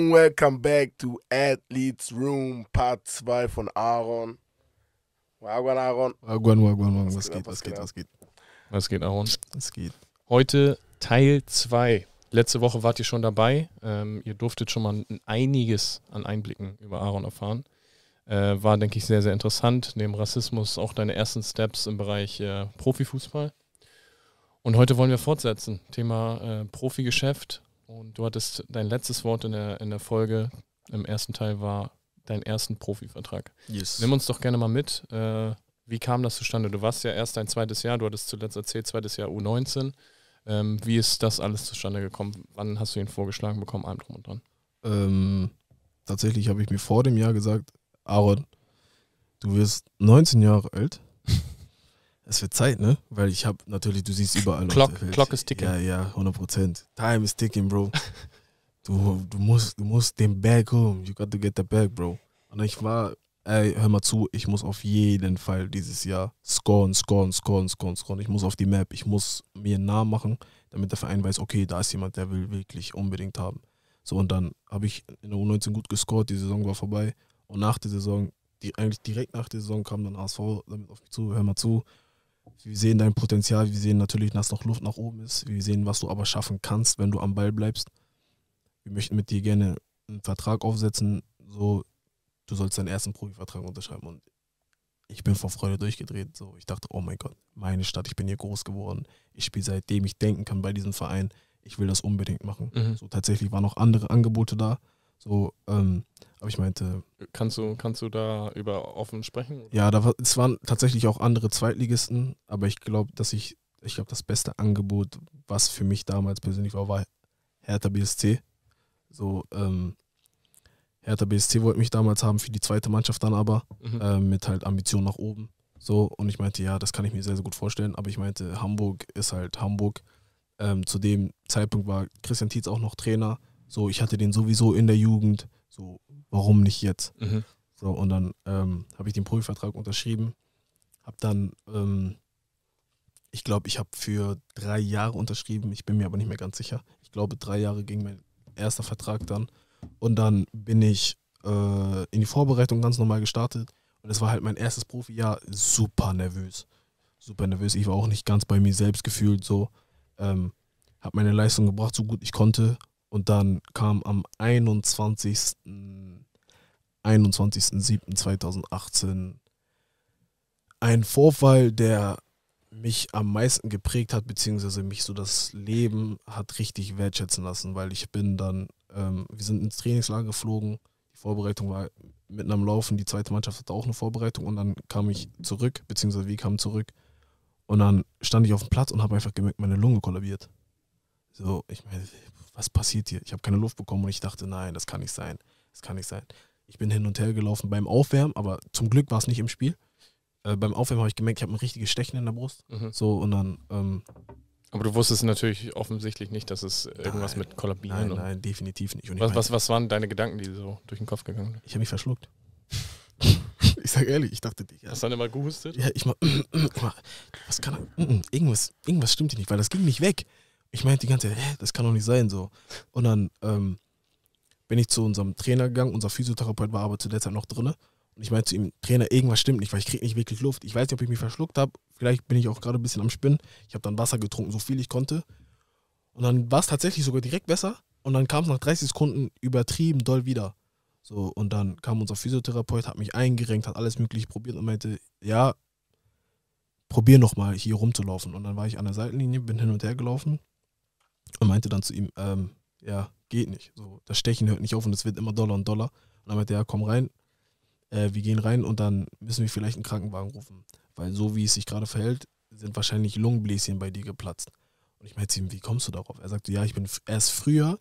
and welcome back to Athletes Room Part 2 von Aaron. Wagwan Aaron. Wagwan, wagwan, wagwan. Was, geht, was geht was geht? Was geht, Aaron? Was geht? Heute Teil 2. Letzte Woche wart ihr schon dabei. Ähm, ihr durftet schon mal einiges an Einblicken über Aaron erfahren. Äh, war, denke ich, sehr, sehr interessant. Neben Rassismus auch deine ersten Steps im Bereich äh, Profifußball. Und heute wollen wir fortsetzen. Thema äh, Profigeschäft. Und du hattest dein letztes Wort in der, in der Folge im ersten Teil war dein ersten Profivertrag. Yes. Nimm uns doch gerne mal mit. Äh, wie kam das zustande? Du warst ja erst dein zweites Jahr, du hattest zuletzt erzählt, zweites Jahr U19. Ähm, wie ist das alles zustande gekommen? Wann hast du ihn vorgeschlagen bekommen? Allem drum und dran. Ähm, tatsächlich habe ich mir vor dem Jahr gesagt, Aaron, du wirst 19 Jahre alt. Es wird Zeit, ne? Weil ich habe natürlich, du siehst überall. Clock- Welt- Clock is ticking. Ja, ja, 100 Prozent. Time is ticking, Bro. Du, du, musst, du musst den Bag home. You got to get the bag, Bro. Und ich war, ey, hör mal zu, ich muss auf jeden Fall dieses Jahr scoren, scoren, scoren, scoren, scoren. Ich muss auf die Map. Ich muss mir einen Namen machen, damit der Verein weiß, okay, da ist jemand, der will wirklich unbedingt haben. So, und dann habe ich in der U19 gut gescored, die Saison war vorbei. Und nach der Saison, die, eigentlich direkt nach der Saison kam dann HSV damit auf mich zu, hör mal zu, wir sehen dein Potenzial, wir sehen natürlich, dass noch Luft nach oben ist, wir sehen, was du aber schaffen kannst, wenn du am Ball bleibst. Wir möchten mit dir gerne einen Vertrag aufsetzen, so, du sollst deinen ersten Profivertrag unterschreiben. Und ich bin vor Freude durchgedreht. So, ich dachte, oh mein Gott, meine Stadt, ich bin hier groß geworden. Ich spiele seitdem ich denken kann bei diesem Verein. Ich will das unbedingt machen. Mhm. So tatsächlich waren noch andere Angebote da. So, ähm, aber ich meinte, Kannst du, kannst du da über offen sprechen? ja, da war, es waren tatsächlich auch andere Zweitligisten, aber ich glaube, dass ich, ich glaube, das beste Angebot, was für mich damals persönlich war, war Hertha BSC. So, ähm, Hertha BSC wollte mich damals haben für die zweite Mannschaft dann aber, Mhm. ähm, mit halt Ambition nach oben. So, und ich meinte, ja, das kann ich mir sehr, sehr gut vorstellen, aber ich meinte, Hamburg ist halt Hamburg. Ähm, zu dem Zeitpunkt war Christian Tietz auch noch Trainer. So, ich hatte den sowieso in der Jugend. So, warum nicht jetzt? Mhm. So, und dann ähm, habe ich den Profivertrag unterschrieben. Habe dann, ähm, ich glaube, ich habe für drei Jahre unterschrieben. Ich bin mir aber nicht mehr ganz sicher. Ich glaube, drei Jahre ging mein erster Vertrag dann. Und dann bin ich äh, in die Vorbereitung ganz normal gestartet. Und es war halt mein erstes Profijahr. Super nervös. Super nervös. Ich war auch nicht ganz bei mir selbst gefühlt so. Ähm, habe meine Leistung gebracht, so gut ich konnte. Und dann kam am 21. 21.07.2018 ein Vorfall, der mich am meisten geprägt hat, beziehungsweise mich so das Leben hat richtig wertschätzen lassen, weil ich bin dann, ähm, wir sind ins Trainingslager geflogen, die Vorbereitung war mitten am Laufen, die zweite Mannschaft hatte auch eine Vorbereitung und dann kam ich zurück, beziehungsweise wir kamen zurück und dann stand ich auf dem Platz und habe einfach gemerkt, meine Lunge kollabiert. So, ich meine, was passiert hier? Ich habe keine Luft bekommen und ich dachte, nein, das kann nicht sein. Das kann nicht sein. Ich bin hin und her gelaufen beim Aufwärmen, aber zum Glück war es nicht im Spiel. Äh, beim Aufwärmen habe ich gemerkt, ich habe ein richtiges Stechen in der Brust. Mhm. So, und dann, ähm, Aber du wusstest natürlich offensilich nicht, dass es irgendwas Nein. mit Kollabieren nein, und nein, definitiv nicht. Was, was, was waren deine Gedanken, die so durch den Kopf gegangen sind? ich habe mich verschluckt. ich sag ehrlich, ich dachte, Digga, Hast du dann immer gehustet? Ja, ich mach, was kann er, mm, mm, irgendwas, irgendwas stimmt hier nicht, weil das ging nicht weg. Ich meinte die ganze Zeit, hä, das kann doch nicht sein so. Und dann ähm, bin ich zu unserem Trainer gegangen, unser Physiotherapeut war aber zu der Zeit noch drinne. Und ich meinte zu ihm, Trainer, irgendwas stimmt nicht, weil ich kriege nicht wirklich Luft. Ich weiß nicht, ob ich mich verschluckt habe. Vielleicht bin ich auch gerade ein bisschen am Spinnen. Ich habe dann Wasser getrunken, so viel ich konnte. Und dann war es tatsächlich sogar direkt besser. Und dann kam es nach 30 Sekunden übertrieben doll wieder. So, und dann kam unser Physiotherapeut, hat mich eingerenkt, hat alles mögliche probiert und meinte, ja, probier noch mal hier rumzulaufen. Und dann war ich an der Seitenlinie, bin hin und her gelaufen und meinte dann zu ihm, ähm, ja, geht nicht. So, das Stechen hört nicht auf und es wird immer doller und doller. Und dann meinte er, ja, komm rein, äh, wir gehen rein und dann müssen wir vielleicht einen Krankenwagen rufen. Weil so wie es sich gerade verhält, sind wahrscheinlich Lungenbläschen bei dir geplatzt. Und ich meinte zu ihm, wie kommst du darauf? Er sagte, ja, ich bin erst früher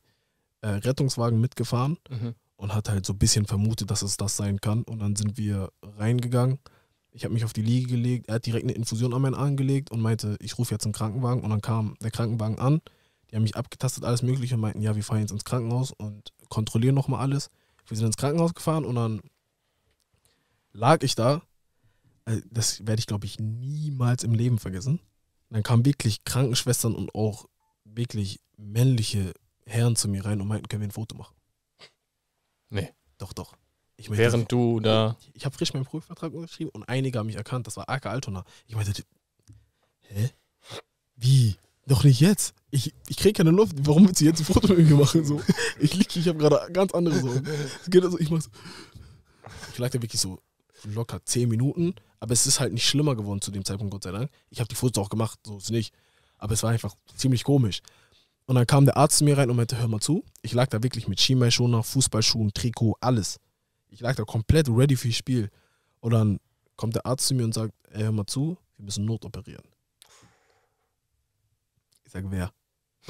äh, Rettungswagen mitgefahren Mhm. und hat halt so ein bisschen vermutet, dass es das sein kann. Und dann sind wir reingegangen. Ich habe mich auf die Liege gelegt. Er hat direkt eine Infusion an meinen Arm gelegt und meinte, ich rufe jetzt einen Krankenwagen. Und dann kam der Krankenwagen an. Die haben mich abgetastet, alles Mögliche und meinten, ja, wir fahren jetzt ins Krankenhaus und kontrollieren nochmal alles. Wir sind ins Krankenhaus gefahren und dann lag ich da. Äh, Das werde ich, glaube ich, niemals im Leben vergessen. Dann kamen wirklich Krankenschwestern und auch wirklich männliche Herren zu mir rein und meinten, können wir ein Foto machen. Nee. Doch, doch. Ich meinte, Während du da. ich habe frisch meinen Prüfvertrag unterschrieben und einige haben mich erkannt. Das war AK Altona. Ich meinte, hä? Wie? Doch nicht jetzt. Ich, ich kriege keine Luft. Warum willst du jetzt ein Foto mit mir machen? So, ich lieg, ich habe gerade ganz andere Sorgen. Es geht also, ich mach so. Ich lag da wirklich so locker 10 Minuten, aber es ist halt nicht schlimmer geworden zu dem Zeitpunkt, Gott sei Dank. Ich habe die Fotos auch gemacht, so ist nicht. Aber es war einfach ziemlich komisch. Und dann kam der Arzt zu mir rein und meinte, hör mal zu. Ich lag da wirklich mit Schienbeinschoner, Fußballschuhen, Trikot, alles. Ich lag da komplett ready fürs Spiel. Und dann kommt der Arzt zu mir und sagt, hör mal zu, wir müssen notoperieren. Ich sage, wer?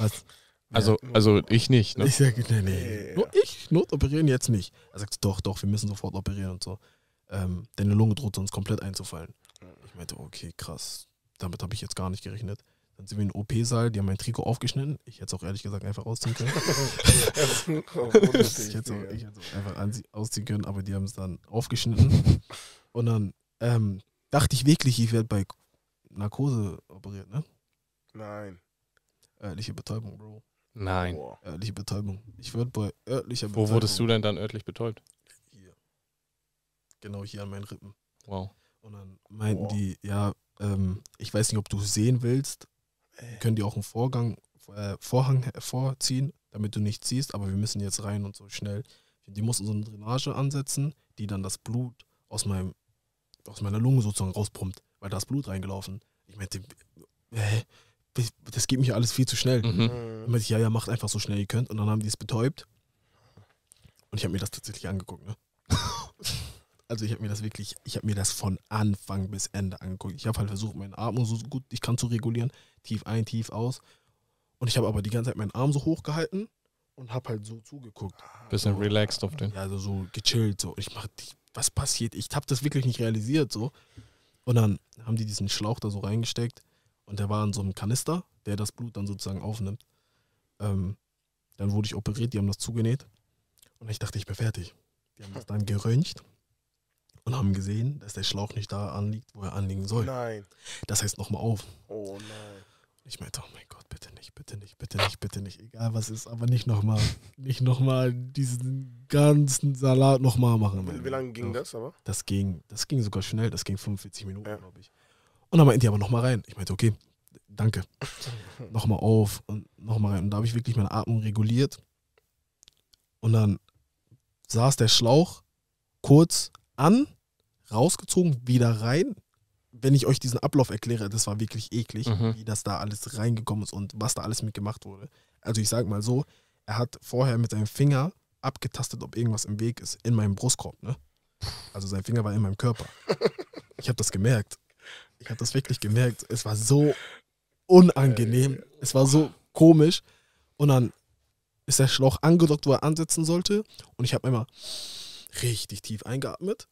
Was? Also, also ich nicht, ne? Ich sage, nee, nee. Nur ich? Notoperieren jetzt nicht. Er sagt, doch, doch, wir müssen sofort operieren und so. Ähm, deine Lunge droht sonst komplett einzufallen. Ich meinte, okay, krass. Damit habe ich jetzt gar nicht gerechnet. Dann sind wir in den OP-Saal, die haben mein Trikot aufgeschnitten. Ich hätte es auch ehrlich gesagt einfach ausziehen können. ich hätte es auch, einfach ausziehen können, aber die haben es dann aufgeschnitten. Und dann ähm, dachte ich wirklich, ich werde bei Narkose operiert, ne? Nein. Örtliche Betäubung, Bro. Nein. Boah. Örtliche Betäubung. Ich würde bei örtlicher Wo Betäubung. wurdest du denn dann örtlich betäubt? Hier. Genau hier an meinen Rippen. Wow. Und dann meinten Boah. die, ja, ähm, ich weiß nicht, ob du es sehen willst. Wir können dir auch einen Vorgang, äh, Vorhang hervorziehen, damit du nichts siehst, aber wir müssen jetzt rein und so schnell. Die mussten so eine Drainage ansetzen, die dann das Blut aus meinem, aus meiner Lunge sozusagen rauspumpt, weil da ist Blut reingelaufen. Ich meinte, äh, das geht mich alles viel zu schnell. Mhm. Mhm. Dann meinte ich, ja, ja, macht einfach so schnell ihr könnt. Und dann haben die es betäubt. Und ich habe mir das tatsächlich angeguckt, ne? Also ich habe mir das wirklich, ich habe mir das von Anfang bis Ende angeguckt. Ich habe halt versucht, meine Atmung so gut ich kann zu regulieren. Tief ein, tief aus. Und ich habe aber die ganze Zeit meinen Arm so hochgehalten und habe halt so zugeguckt. Bisschen relaxed auf den. Ja, also so gechillt. So. Ich mach, was passiert? Ich habe das wirklich nicht realisiert. so. Und dann haben die diesen Schlauch da so reingesteckt und der war in so einem Kanister, der das Blut dann sozusagen aufnimmt. Ähm, dann wurde ich operiert, die haben das zugenäht und ich dachte, ich bin fertig. Die haben das dann geröntgt und haben gesehen, dass der Schlauch nicht da anliegt, wo er anliegen soll. Nein. Das heißt nochmal auf. Oh nein. Ich meinte, oh mein Gott, bitte nicht, bitte nicht, bitte nicht, bitte nicht, egal was ist, aber nicht nochmal, nicht nochmal diesen ganzen Salat nochmal machen. Wie, wie lange ging das aber? Das ging, das ging sogar schnell, das ging 45 Minuten, Ja. glaube ich. Und dann meinten die aber nochmal rein. Ich meinte, okay, danke. nochmal auf und nochmal rein. Und da habe ich wirklich meine Atmung reguliert. Und dann saß der Schlauch kurz an, rausgezogen, wieder rein. Wenn ich euch diesen Ablauf erkläre, das war wirklich eklig, Mhm. wie das da alles reingekommen ist und was da alles mitgemacht wurde. Also ich sage mal so, er hat vorher mit seinem Finger abgetastet, ob irgendwas im Weg ist, in meinem Brustkorb. Ne? Also sein Finger war in meinem Körper. Ich habe das gemerkt. Ich habe das wirklich gemerkt. Es war so unangenehm. Es war so komisch. Und dann ist der Schlauch angedockt, wo er ansetzen sollte. Und ich habe einmal richtig tief eingeatmet.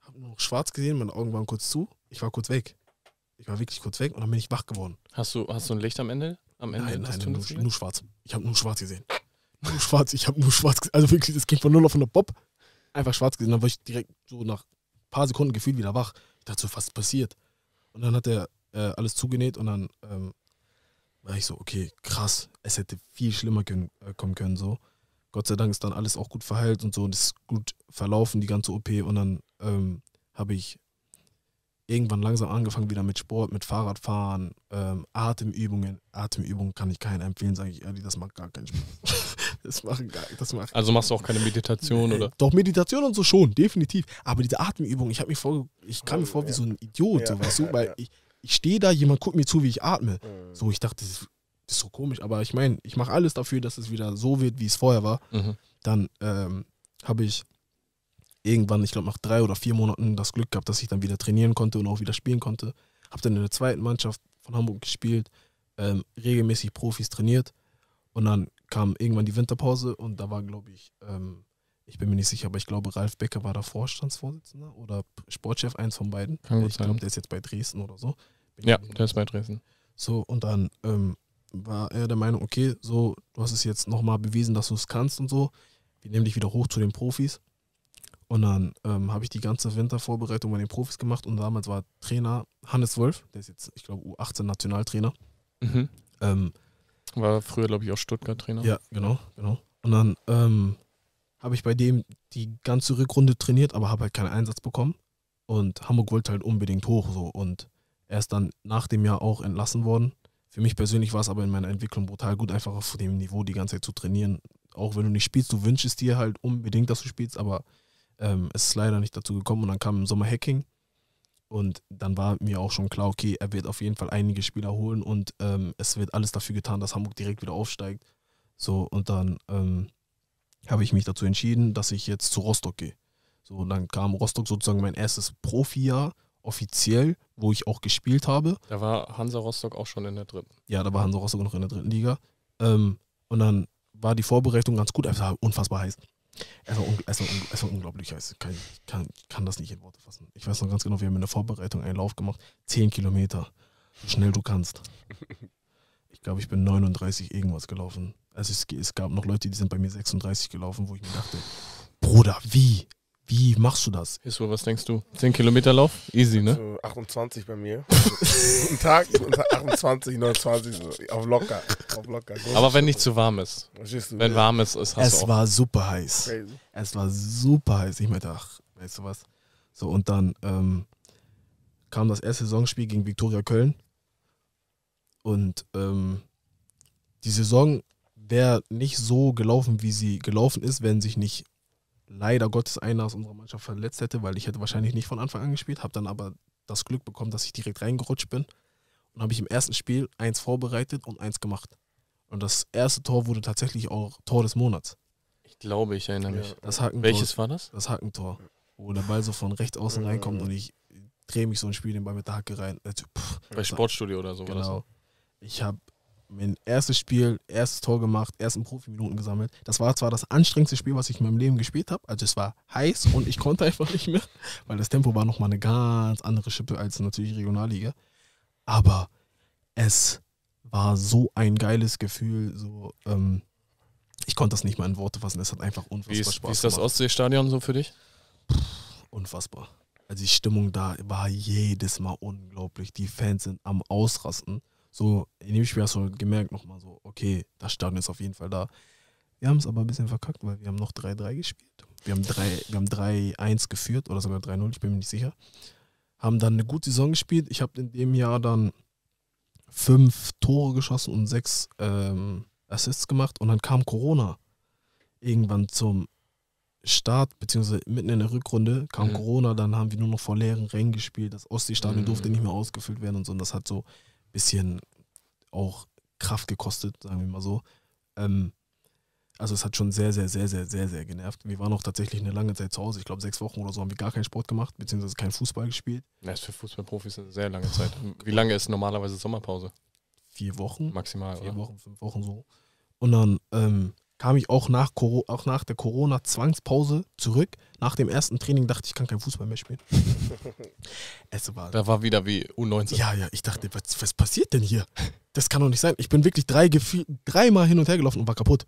Habe nur noch schwarz gesehen, meine Augen waren kurz zu. Ich war kurz weg. Ich war wirklich kurz weg und dann bin ich wach geworden. Hast du, hast du ein Licht am Ende? Am Ende Nein, des nein, nur, nur schwarz. Ich habe nur schwarz gesehen. Nur schwarz. Ich habe nur schwarz gesehen. Also wirklich, das ging von 0 auf 100 Bob. Einfach schwarz gesehen. Dann war ich direkt so nach ein paar Sekunden gefühlt wieder wach. Ich dachte so, was ist passiert? Und dann hat er äh, alles zugenäht und dann ähm, war ich so, okay, krass. Es hätte viel schlimmer können, äh, kommen können so. Gott sei Dank ist dann alles auch gut verheilt und so und ist gut verlaufen, die ganze OP. Und dann ähm, habe ich irgendwann langsam angefangen wieder mit Sport, mit Fahrradfahren, ähm, Atemübungen. Atemübungen kann ich keinen empfehlen, sage ich ehrlich, das macht gar keinen Spaß. das macht gar, das macht Also machst du auch keine Meditation Nee, oder? Doch, Meditation und so schon, definitiv. Aber diese Atemübung, ich habe mich vor, ich kam mir vor wie so ein Idiot, Ja, so, weißt du, weil ich, ich stehe da, jemand guckt mir zu, wie ich atme. Mhm. So, ich dachte, das ist, das ist so komisch, aber ich meine, ich mache alles dafür, dass es wieder so wird, wie es vorher war. Mhm. Dann ähm, habe ich irgendwann, ich glaube nach drei oder vier Monaten, das Glück gehabt, dass ich dann wieder trainieren konnte und auch wieder spielen konnte. Habe dann in der zweiten Mannschaft von Hamburg gespielt, ähm, regelmäßig Profis trainiert und dann kam irgendwann die Winterpause und da war, glaube ich, ähm, ich bin mir nicht sicher, aber ich glaube, Ralf Becker war da Vorstandsvorsitzender oder Sportchef, eins von beiden. Kann ich glaube, der ist jetzt bei Dresden oder so. Bin Ja, der ist bei Dresden. so, und dann ähm, war er der Meinung, okay, so, du hast es jetzt nochmal bewiesen, dass du es kannst und so. Wir nehmen dich wieder hoch zu den Profis. Und dann ähm, habe ich die ganze Wintervorbereitung bei den Profis gemacht und damals war Trainer Hannes Wolf, der ist jetzt, ich glaube, U18-Nationaltrainer. Mhm. Ähm, War früher, glaube ich, auch Stuttgart-Trainer. ja, genau, genau. Und dann ähm, habe ich bei dem die ganze Rückrunde trainiert, aber habe halt keinen Einsatz bekommen. Und Hamburg wollte halt unbedingt hoch so. Und er ist dann nach dem Jahr auch entlassen worden. Für mich persönlich war es aber in meiner Entwicklung brutal gut, einfach auf dem Niveau die ganze Zeit zu trainieren. Auch wenn du nicht spielst, du wünschst dir halt unbedingt, dass du spielst, aber ähm, es ist leider nicht dazu gekommen. Und dann kam im Sommer Hacking. Und dann war mir auch schon klar, okay, er wird auf jeden Fall einige Spieler holen und ähm, es wird alles dafür getan, dass Hamburg direkt wieder aufsteigt. So, und dann ähm, habe ich mich dazu entschieden, dass ich jetzt zu Rostock gehe. So, und dann kam Rostock sozusagen mein erstes Profijahr offiziell, wo ich auch gespielt habe. Da war Hansa Rostock auch schon in der dritten. Ja, da war Hansa Rostock noch in der dritten Liga. Ähm, und dann war die Vorbereitung ganz gut. Es war unfassbar heiß. Es war, es war, es war unglaublich heiß. Ich kann, kann, kann das nicht in Worte fassen. Ich weiß noch ganz genau, wir haben in der Vorbereitung einen Lauf gemacht. Zehn Kilometer. So schnell du kannst. Ich glaube, ich bin 39 irgendwas gelaufen. Also es, es gab noch Leute, die sind bei mir 36 gelaufen, wo ich mir dachte, Bruder, wie? Wie machst du das? Hisso, was denkst du? 10 Kilometer Lauf? Easy, ne? So 28 bei mir. Guten Tag, 28, 29, so, auf locker. Auf locker. Aber wenn nicht zu warm ist. Verstehst du? Wenn warm ist, ist hast Es war super heiß. Crazy. Es war super heiß. Ich meinte, ach, weißt du was? So, und dann ähm, kam das erste Saisonspiel gegen Viktoria Köln. Und ähm, die Saison wäre nicht so gelaufen, wie sie gelaufen ist, wenn sich nicht leider Gottes einer aus unserer Mannschaft verletzt hätte, weil ich hätte wahrscheinlich nicht von Anfang an gespielt, habe dann aber das Glück bekommen, dass ich direkt reingerutscht bin. Und habe ich im ersten Spiel eins vorbereitet und eins gemacht. Und das erste Tor wurde tatsächlich auch Tor des Monats. Ich glaube, ich erinnere mich. Das Hakentor. Welches war das? Das Hackentor, wo der Ball so von rechts außen reinkommt und ich drehe mich so ein Spiel den Ball mit der Hacke rein. Also, Bei Sportstudio oder so war das. genau. Ich habe mein erstes Spiel, erstes Tor gemacht, ersten Profiminuten gesammelt. Das war zwar das anstrengendste Spiel, was ich in meinem Leben gespielt habe. Also es war heiß und ich konnte einfach nicht mehr, weil das Tempo war nochmal eine ganz andere Schippe als natürlich Regionalliga. Aber es war so ein geiles Gefühl. So, ähm, ich konnte das nicht mal in Worte fassen. Es hat einfach unfassbar Wie ist, Spaß wie ist das gemacht. Ostseestadion so für dich? unfassbar. Also die Stimmung da war jedes Mal unglaublich. Die Fans sind am Ausrasten. So, in dem Spiel hast du gemerkt nochmal so, okay, das Stadion ist auf jeden Fall da. Wir haben es aber ein bisschen verkackt, weil wir haben noch 3-3 gespielt. Wir haben 3 wir haben 3-1 geführt oder sogar 3-0, ich bin mir nicht sicher. Haben dann eine gute Saison gespielt. Ich habe in dem Jahr dann fünf Tore geschossen und sechs ähm, Assists gemacht und dann kam Corona. Irgendwann zum Start, beziehungsweise mitten in der Rückrunde kam Mhm. Corona, dann haben wir nur noch vor leeren Rängen gespielt. Das Ostseestadion Mhm. durfte nicht mehr ausgefüllt werden und so. Und das hat so bisschen auch Kraft gekostet, sagen wir mal so. Ähm, also es hat schon sehr, sehr, sehr, sehr, sehr, sehr genervt. Wir waren auch tatsächlich eine lange Zeit zu Hause. Ich glaube, sechs Wochen oder so haben wir gar keinen Sport gemacht, beziehungsweise keinen Fußball gespielt. Das ist für Fußballprofis eine sehr lange Zeit. Wie lange ist normalerweise Sommerpause? Vier Wochen. Maximal, vier oder? Wochen, fünf Wochen so. Und dann ähm, kam ich auch nach, auch nach der Corona-Zwangspause zurück. Nach dem ersten Training dachte ich, ich kann kein Fußball mehr spielen. es war. Da war wieder wie U19. Ja, ja, ich dachte, was, was passiert denn hier? Das kann doch nicht sein. Ich bin wirklich drei, dreimal hin und her gelaufen und war kaputt.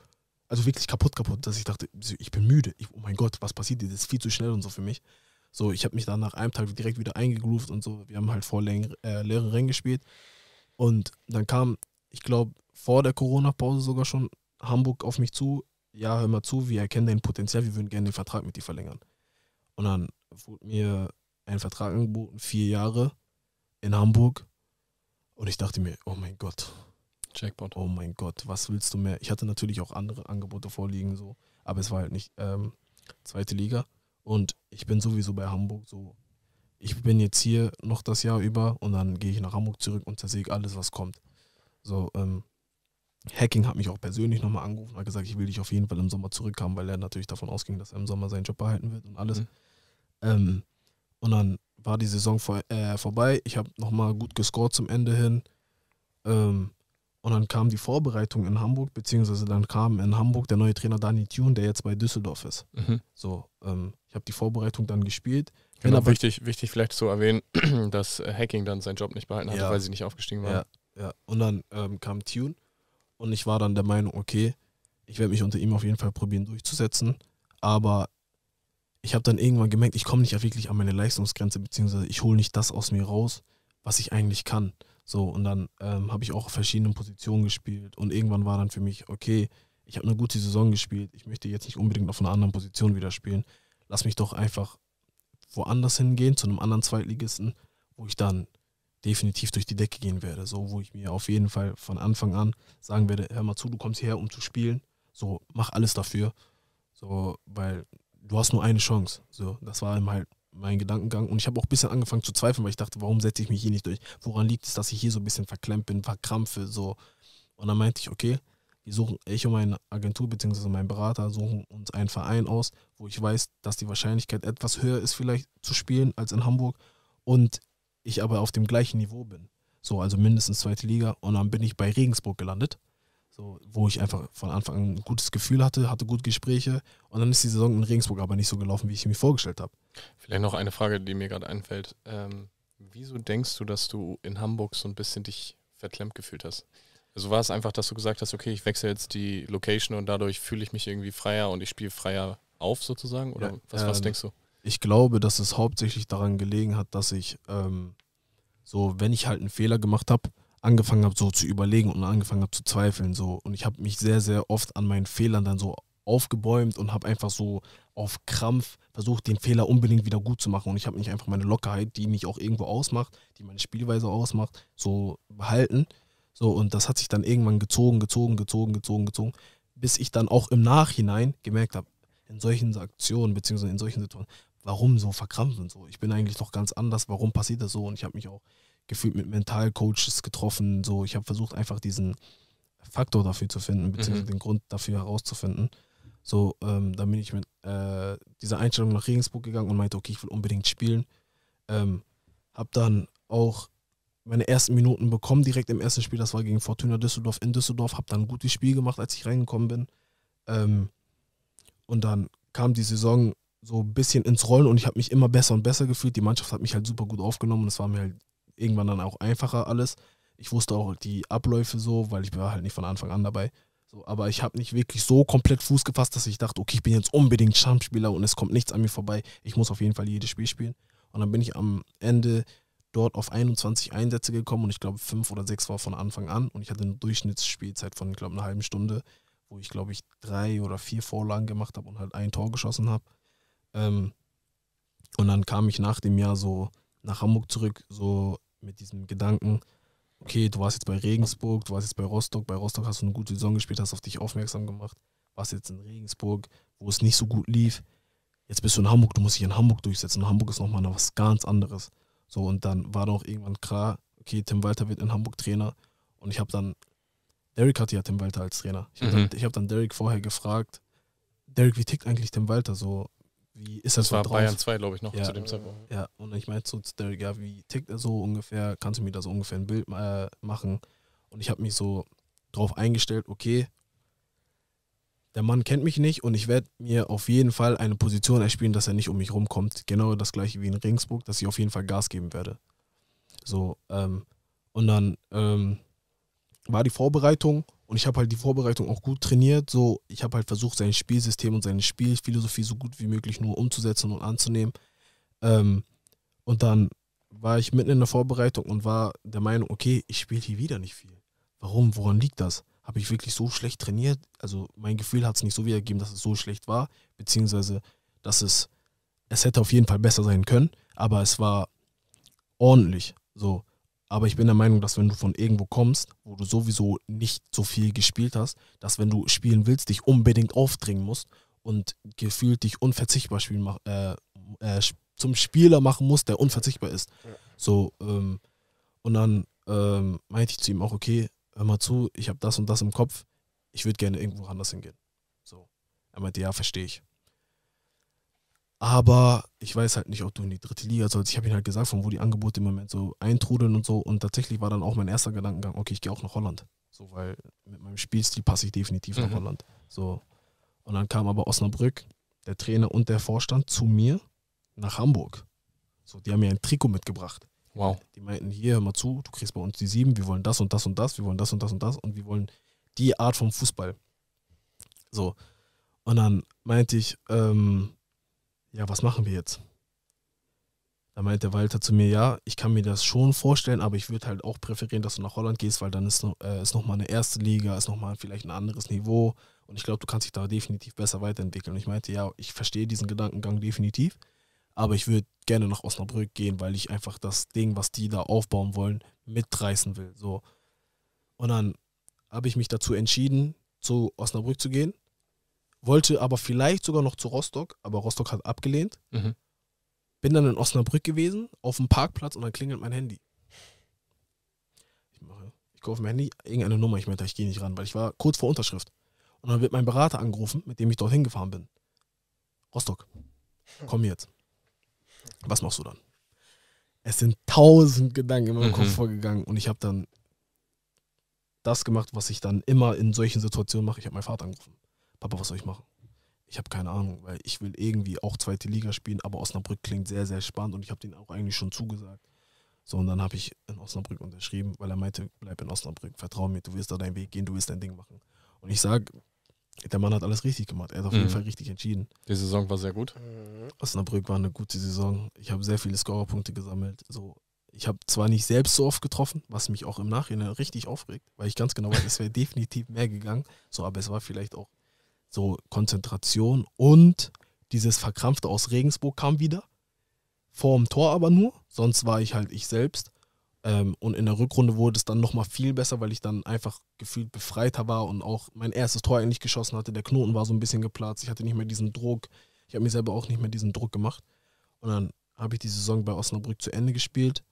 Also wirklich kaputt, kaputt, dass ich dachte, ich bin müde. Ich, oh mein Gott, was passiert hier? Das ist viel zu schnell und so für mich. So, ich habe mich dann nach einem Tag direkt wieder eingegroovt und so. Wir haben halt vor leeren, äh, leeren Rängen gespielt. Und dann kam, ich glaube, vor der Corona-Pause sogar schon Hamburg auf mich zu. Ja, hör mal zu, wir erkennen dein Potenzial, wir würden gerne den Vertrag mit dir verlängern. Und dann wurde mir ein Vertrag angeboten, vier Jahre in Hamburg. Und ich dachte mir, oh mein Gott, Jackpot. oh mein Gott, was willst du mehr? Ich hatte natürlich auch andere Angebote vorliegen, so, aber es war halt nicht ähm, zweite Liga. Und ich bin sowieso bei Hamburg so. Ich bin jetzt hier noch das Jahr über und dann gehe ich nach Hamburg zurück und zersäge alles, was kommt. So, ähm, Hacking hat mich auch persönlich nochmal angerufen, hat gesagt, ich will dich auf jeden Fall im Sommer zurückhaben, weil er natürlich davon ausging, dass er im Sommer seinen Job behalten wird und alles. Mhm. Ähm, und dann war die Saison vor, äh, vorbei. Ich habe nochmal gut gescored zum Ende hin. Ähm, und dann kam die Vorbereitung in Hamburg, beziehungsweise dann kam in Hamburg der neue Trainer Dani Thune, der jetzt bei Düsseldorf ist. Mhm. So, ähm, ich habe die Vorbereitung dann gespielt. Genau, aber- wichtig, wichtig vielleicht zu erwähnen, dass äh, Hacking dann seinen Job nicht behalten hatte, Ja. weil sie nicht aufgestiegen waren. Ja, ja. Und dann ähm, kam Tune und ich war dann der Meinung, okay, ich werde mich unter ihm auf jeden Fall probieren durchzusetzen. Aber ich habe dann irgendwann gemerkt, ich komme nicht wirklich an meine Leistungsgrenze, beziehungsweise ich hole nicht das aus mir raus, was ich eigentlich kann. So, und dann ähm, habe ich auch auf verschiedenen Positionen gespielt und irgendwann war dann für mich, okay, ich habe eine gute Saison gespielt, ich möchte jetzt nicht unbedingt auf einer anderen Position wieder spielen. Lass mich doch einfach woanders hingehen, zu einem anderen Zweitligisten, wo ich dann definitiv durch die Decke gehen werde. So, wo ich mir auf jeden Fall von Anfang an sagen werde, hör mal zu, du kommst hierher, um zu spielen. So, mach alles dafür. So, weil du hast nur eine Chance. So, das war eben halt mein Gedankengang. Und ich habe auch ein bisschen angefangen zu zweifeln, weil ich dachte, warum setze ich mich hier nicht durch? Woran liegt es, dass ich hier so ein bisschen verklemmt bin, verkrampfe, so. Und dann meinte ich, okay, wir suchen, ich und meine Agentur bzw. mein Berater suchen uns einen Verein aus, wo ich weiß, dass die Wahrscheinlichkeit etwas höher ist, vielleicht zu spielen als in Hamburg und ich aber auf dem gleichen Niveau bin. So, also mindestens zweite Liga. Und dann bin ich bei Regensburg gelandet, so, wo ich einfach von Anfang an ein gutes Gefühl hatte, hatte gute Gespräche. Und dann ist die Saison in Regensburg aber nicht so gelaufen, wie ich mir vorgestellt habe. Vielleicht noch eine Frage, die mir gerade einfällt. Ähm, wieso denkst du, dass du in Hamburg so ein bisschen dich verklemmt gefühlt hast? Also war es einfach, dass du gesagt hast, okay, ich wechsle jetzt die Location und dadurch fühle ich mich irgendwie freier und ich spiele freier auf sozusagen? Oder Ja, was, was ähm, denkst du? Ich glaube, dass es hauptsächlich daran gelegen hat, dass ich ähm, so, wenn ich halt einen Fehler gemacht habe, angefangen habe so zu überlegen und angefangen habe zu zweifeln so. Und ich habe mich sehr sehr oft an meinen Fehlern dann so aufgebäumt und habe einfach so auf Krampf versucht den Fehler unbedingt wieder gut zu machen. Und ich habe nicht einfach meine Lockerheit, die mich auch irgendwo ausmacht, die meine Spielweise ausmacht, so behalten. So und das hat sich dann irgendwann gezogen, gezogen, gezogen, gezogen, gezogen, bis ich dann auch im Nachhinein gemerkt habe, in solchen Aktionen beziehungsweise in solchen Situationen warum so verkrampfen so? Ich bin eigentlich doch ganz anders, warum passiert das so? Und ich habe mich auch gefühlt mit Mentalcoaches getroffen, so ich habe versucht einfach diesen Faktor dafür zu finden, beziehungsweise Mhm. den Grund dafür herauszufinden. So, ähm, dann bin ich mit äh, dieser Einstellung nach Regensburg gegangen und meinte, okay, ich will unbedingt spielen. Ähm, hab dann auch meine ersten Minuten bekommen, direkt im ersten Spiel, das war gegen Fortuna Düsseldorf in Düsseldorf, hab dann ein gutes Spiel gemacht, als ich reingekommen bin. Ähm, und dann kam die Saison so ein bisschen ins Rollen und ich habe mich immer besser und besser gefühlt. Die Mannschaft hat mich halt super gut aufgenommen und es war mir halt irgendwann dann auch einfacher alles. Ich wusste auch die Abläufe so, weil ich war halt nicht von Anfang an dabei. So, aber ich habe nicht wirklich so komplett Fuß gefasst, dass ich dachte, okay, ich bin jetzt unbedingt Stammspieler und es kommt nichts an mir vorbei. Ich muss auf jeden Fall jedes Spiel spielen. Und dann bin ich am Ende dort auf 21 Einsätze gekommen und ich glaube, fünf oder sechs war von Anfang an. Und ich hatte eine Durchschnittsspielzeit von, ich glaube, einer halben Stunde, wo ich, glaube ich, drei oder vier Vorlagen gemacht habe und halt ein Tor geschossen habe. Ähm, und dann kam ich nach dem Jahr so nach Hamburg zurück, so mit diesem Gedanken, okay, du warst jetzt bei Regensburg, du warst jetzt bei Rostock, bei Rostock hast du eine gute Saison gespielt, hast auf dich aufmerksam gemacht, warst jetzt in Regensburg, wo es nicht so gut lief. Jetzt bist du in Hamburg, du musst dich in Hamburg durchsetzen. Und Hamburg ist nochmal was ganz anderes. So, und dann war auch irgendwann klar, okay, Tim Walter wird in Hamburg Trainer. Und ich habe dann, Derek hatte ja Tim Walter als Trainer. Ich habe Mhm. dann, ich hab dann Derek vorher gefragt, Derek, wie tickt eigentlich Tim Walter so? Wie ist Das so war drauf? Bayern 2, glaube ich, noch Ja. zu dem Zeitpunkt. Ja, und ich meinte so ja, wie tickt er so ungefähr? Kannst du mir da so ungefähr ein Bild äh, machen? Und ich habe mich so drauf eingestellt, okay, der Mann kennt mich nicht und ich werde mir auf jeden Fall eine Position erspielen, dass er nicht um mich rumkommt. Genau das gleiche wie in Regensburg, dass ich auf jeden Fall Gas geben werde. So, ähm, und dann ähm, war die Vorbereitung und ich habe halt die Vorbereitung auch gut trainiert. So, ich habe halt versucht, sein Spielsystem und seine Spielphilosophie so gut wie möglich nur umzusetzen und anzunehmen. Ähm, und dann war ich mitten in der Vorbereitung und war der Meinung, okay, ich spiele hier wieder nicht viel. Warum? Woran liegt das? Habe ich wirklich so schlecht trainiert? Also mein Gefühl hat es nicht so wiedergegeben, dass es so schlecht war, beziehungsweise dass es, es hätte auf jeden Fall besser sein können, aber es war ordentlich. So. Aber ich bin der Meinung, dass wenn du von irgendwo kommst, wo du sowieso nicht so viel gespielt hast, dass wenn du spielen willst, dich unbedingt aufdringen musst und gefühlt dich unverzichtbar spielen äh, äh, zum Spieler machen musst, der unverzichtbar ist. So, ähm, und dann ähm, meinte ich zu ihm auch, okay, hör mal zu, ich habe das und das im Kopf, ich würde gerne irgendwo anders hingehen. So. Er meinte, ja, verstehe ich. Aber ich weiß halt nicht, ob du in die dritte Liga sollst. Ich habe ihm halt gesagt, von wo die Angebote im Moment so eintrudeln und so. Und tatsächlich war dann auch mein erster Gedankengang, okay, ich gehe auch nach Holland. So, weil mit meinem Spielstil passe ich definitiv nach Mhm. Holland. So. Und dann kam aber Osnabrück, der Trainer und der Vorstand zu mir nach Hamburg. So, die haben mir ein Trikot mitgebracht. Wow. Die meinten, hier, hör mal zu, du kriegst bei uns die sieben, wir wollen das und das und das, wir wollen das und das und das und wir wollen die Art vom Fußball. So. Und dann meinte ich, ähm, ja, was machen wir jetzt? Da meinte Walter zu mir, ja, ich kann mir das schon vorstellen, aber ich würde halt auch präferieren, dass du nach Holland gehst, weil dann ist äh, ist noch mal eine erste Liga, ist noch mal vielleicht ein anderes Niveau Und ich glaube, du kannst dich da definitiv besser weiterentwickeln. Und ich meinte, ja, ich verstehe diesen Gedankengang definitiv, aber ich würde gerne nach Osnabrück gehen, weil ich einfach das Ding, was die da aufbauen wollen, mitreißen will. So. Und dann habe ich mich dazu entschieden, zu Osnabrück zu gehen. Wollte aber vielleicht sogar noch zu Rostock, aber Rostock hat abgelehnt. Mhm. Bin dann in Osnabrück gewesen, auf dem Parkplatz und dann klingelt mein Handy. Ich mache, ich gucke auf mein Handy, irgendeine Nummer, ich meinte, ich gehe nicht ran, weil ich war kurz vor Unterschrift. Und dann wird mein Berater angerufen, mit dem ich dorthin gefahren bin. Rostock, komm jetzt. Was machst du dann? Es sind tausend Gedanken in meinem Mhm. Kopf vorgegangen und ich habe dann das gemacht, was ich dann immer in solchen Situationen mache. Ich habe meinen Vater angerufen. Papa, was soll ich machen? Ich habe keine Ahnung, weil ich will irgendwie auch zweite Liga spielen, aber Osnabrück klingt sehr, sehr spannend und ich habe den auch eigentlich schon zugesagt. So, und dann habe ich in Osnabrück unterschrieben, weil er meinte, bleib in Osnabrück, vertrau mir, du wirst da deinen Weg gehen, du wirst dein Ding machen. Und ich sage, der Mann hat alles richtig gemacht. Er hat auf jeden Mhm. Fall richtig entschieden. Die Saison war sehr gut. Mhm. Osnabrück war eine gute Saison. Ich habe sehr viele Scorerpunkte gesammelt. So, ich habe zwar nicht selbst so oft getroffen, was mich auch im Nachhinein richtig aufregt, weil ich ganz genau weiß, es wäre definitiv mehr gegangen. So, aber es war vielleicht auch so Konzentration und dieses Verkrampfte aus Regensburg kam wieder. Vorm Tor aber nur. Sonst war ich halt ich selbst. Ähm, und in der Rückrunde wurde es dann nochmal viel besser, weil ich dann einfach gefühlt befreiter war und auch mein erstes Tor eigentlich geschossen hatte. Der Knoten war so ein bisschen geplatzt. Ich hatte nicht mehr diesen Druck. Ich habe mir selber auch nicht mehr diesen Druck gemacht. Und dann habe ich die Saison bei Osnabrück zu Ende gespielt.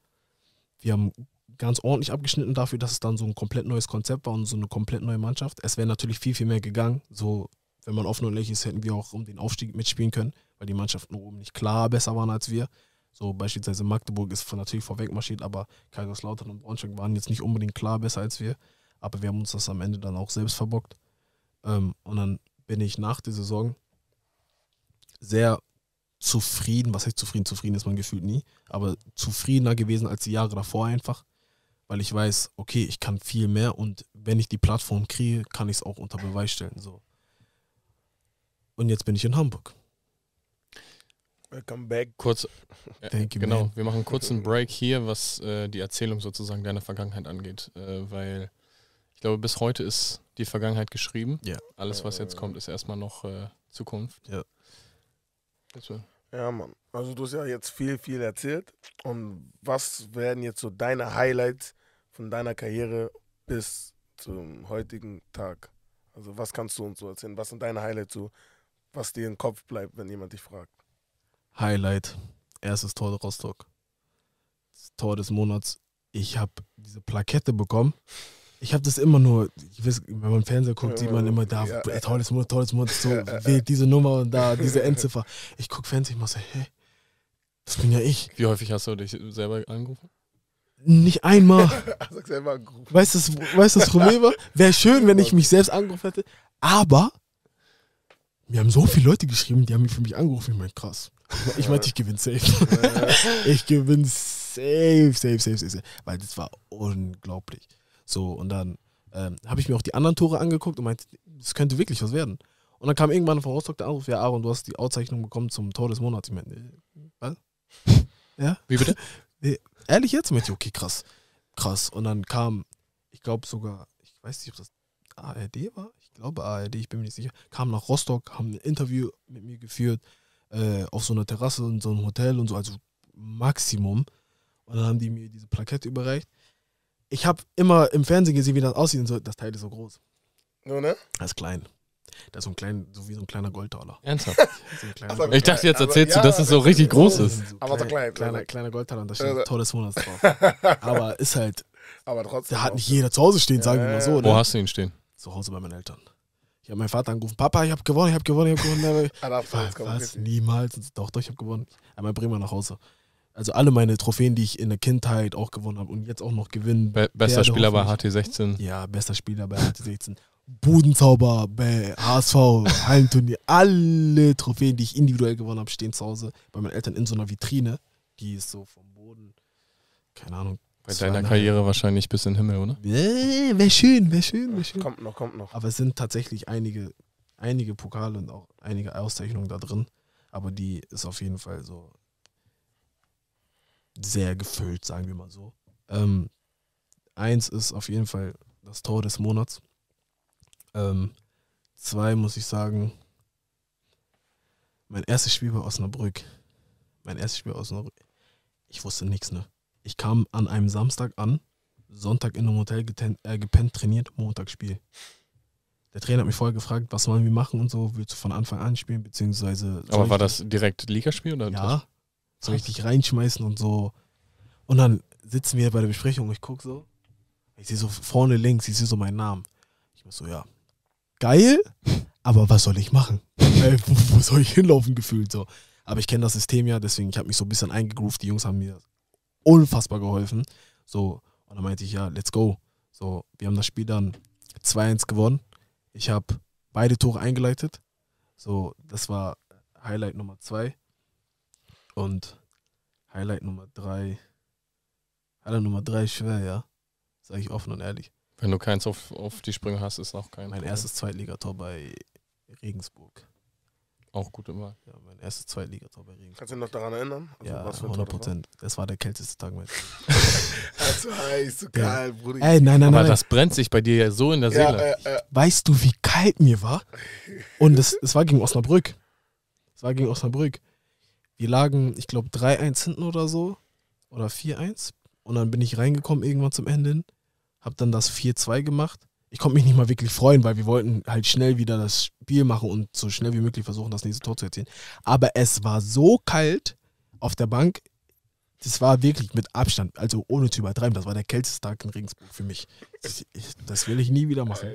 Wir haben ganz ordentlich abgeschnitten dafür, dass es dann so ein komplett neues Konzept war und so eine komplett neue Mannschaft. Es wäre natürlich viel, viel mehr gegangen. So, wenn man offen und ehrlich ist, hätten wir auch um den Aufstieg mitspielen können, weil die Mannschaften oben nicht klar besser waren als wir. So beispielsweise Magdeburg ist natürlich vorweg marschiert, aber Kaiserslautern und Braunschweig waren jetzt nicht unbedingt klar besser als wir. Aber wir haben uns das am Ende dann auch selbst verbockt. Ähm, und dann bin ich nach der Saison sehr zufrieden, was heißt zufrieden? Zufrieden ist man gefühlt nie, aber zufriedener gewesen als die Jahre davor einfach, weil ich weiß, okay, ich kann viel mehr und wenn ich die Plattform kriege, kann ich es auch unter Beweis stellen. So. Und jetzt bin ich in Hamburg. Welcome back. Kurz, äh, Thank you, genau, man. wir machen einen Break hier, was äh, die Erzählung sozusagen deiner Vergangenheit angeht, äh, weil ich glaube, bis heute ist die Vergangenheit geschrieben. Ja. Alles, was jetzt kommt, ist erstmal noch äh, Zukunft. Ja. Ja, Mann. Also du hast ja jetzt viel, viel erzählt. Und was werden jetzt so deine Highlights von deiner Karriere bis zum heutigen Tag? Also was kannst du uns so erzählen? Was sind deine Highlights so, was dir im Kopf bleibt, wenn jemand dich fragt? Highlight, erstes Tor der Rostock. Das Tor des Monats. Ich habe diese Plakette bekommen. Ich habe das immer nur, ich weiß, wenn man Fernseher guckt, sieht man immer da, Ja. ey, Monats, Tor des Monats, so wählt diese Nummer und da, diese Endziffer. Ich gucke Fernsehen, ich mache so, hä? Das bin ja ich. Wie häufig hast du dich selber angerufen? Nicht einmal. Sag selber gerufen. Weißt du, das- weißt du, das Problem war? Wäre schön, wenn ich mich selbst angerufen hätte. Aber mir haben so viele Leute geschrieben, die haben mich für mich angerufen. Ich meine, krass. Ich meinte, ich gewinne safe. ich gewinne safe, safe, safe, safe, safe. Weil das war unglaublich. So, und dann ähm, habe ich mir auch die anderen Tore angeguckt und meinte, das könnte wirklich was werden. Und dann kam irgendwann von Rostock der Anruf, ja, Aaron, du hast die Auszeichnung bekommen zum Tor des Monats. Ich meinte, äh, was? Ja? Wie bitte? Ehrlich jetzt? Ich meinte, okay, krass. Krass. Und dann kam, ich glaube sogar, ich weiß nicht, ob das ARD war. Ich glaube ARD, ich bin mir nicht sicher. Kam nach Rostock, haben ein Interview mit mir geführt, äh, auf so einer Terrasse in so einem Hotel und so, also Maximum. Und dann haben die mir diese Plakette überreicht. Ich habe immer im Fernsehen gesehen, wie das aussieht und so, das Teil ist so groß. So, ne? Das ist klein. Das ist so ein klein, so wie so ein kleiner Goldtaler. Ernsthaft? So Also, Ich dachte, jetzt Also, erzählst ja, du, dass es so richtig groß ist. So Aber so klein, klein, kleiner, klein. kleiner Goldtaler und da steht Also- Tor des Monats drauf. Aber ist halt, Aber trotzdem. da hat nicht jeder zu Hause stehen, sagen wir Ja, mal ja. so. Wo Ne? hast du ihn stehen? Zu Hause bei meinen Eltern. Ich habe meinen Vater angerufen, Papa, ich habe gewonnen, ich habe gewonnen, ich habe gewonnen. Da- jetzt Was. Niemals. Doch, doch, ich habe gewonnen. Einmal bringen wir nach Hause. Also alle meine Trophäen, die ich in der Kindheit auch gewonnen habe und jetzt auch noch gewinnen. Be bester Spieler bei hoffentlich- HT16. Ja, bester Spieler bei HT16. Budenzauber bei HSV, Hallenturnier. Alle Trophäen, die ich individuell gewonnen habe, stehen zu Hause bei meinen Eltern in so einer Vitrine. Die ist so vom Boden. Keine Ahnung. Bei deiner Karriere wahrscheinlich bis in den Himmel, oder? Äh, Wäre schön, wäre schön, wäre schön. Kommt noch, kommt noch. Aber es sind tatsächlich einige, einige Pokale und auch einige Auszeichnungen da drin. Aber die ist auf jeden Fall so sehr gefüllt, sagen wir mal so. Ähm, eins ist auf jeden Fall das Tor des Monats. Ähm, zwei muss ich sagen. Mein erstes Spiel bei Osnabrück. Mein erstes Spiel bei Osnabrück. Ich wusste nichts, ne? Ich kam an einem Samstag an, Sonntag in einem Hotel äh, gepennt, trainiert, Montag Spiel. Der Trainer hat mich vorher gefragt, was sollen wir machen und so, willst du von Anfang an spielen, beziehungsweise. Aber ich- war das direkt Ligaspiel oder? Ja. So richtig reinschmeißen und so. Und dann sitzen wir bei der Besprechung und ich gucke so. Ich sehe so vorne links, ich sehe so meinen Namen. Ich muss so, ja, geil, aber was soll ich machen? Ey, wo, wo soll ich hinlaufen gefühlt so? Aber ich kenne das System ja, deswegen ich habe mich so ein bisschen eingegroovt. Die Jungs haben mir unfassbar geholfen. So, und dann meinte ich, ja, let's go. So, wir haben das Spiel dann 2-1 gewonnen. Ich habe beide Tore eingeleitet. So, das war Highlight Nummer zwei. Und Highlight Nummer drei. Highlight Nummer drei ist schwer, ja. Sage ich offen und ehrlich. Wenn du keins auf, auf die Sprünge hast, ist auch kein Mein Problem. erstes Zweitligator bei Regensburg. Auch gut immer. Ja, mein erstes Zweitligator bei Regensburg. Kannst du dich noch daran erinnern? Also, Ja, was für ein 100 Tor das war? Prozent. Das war der kälteste Tag meines Ah, zu heiß, zu Ja. kalt, Bruder. Ey, nein, nein, Aber nein. das brennt sich bei dir ja so in der ja, Seele. äh, äh, Weißt du, wie kalt mir war? Und es, es war gegen Osnabrück. Es war gegen Osnabrück. Wir lagen, ich glaube, 3-1 hinten oder so. Oder 4-1. Und dann bin ich reingekommen irgendwann zum Ende hin. Hab dann das 4-2 gemacht. Ich konnte mich nicht mal wirklich freuen, weil wir wollten halt schnell wieder das Spiel machen und so schnell wie möglich versuchen, das nächste Tor zu erzielen. Aber es war so kalt auf der Bank. Das war wirklich mit Abstand, also ohne zu übertreiben, das war der kälteste Tag in Regensburg für mich. Ich, ich, das will ich nie wieder machen.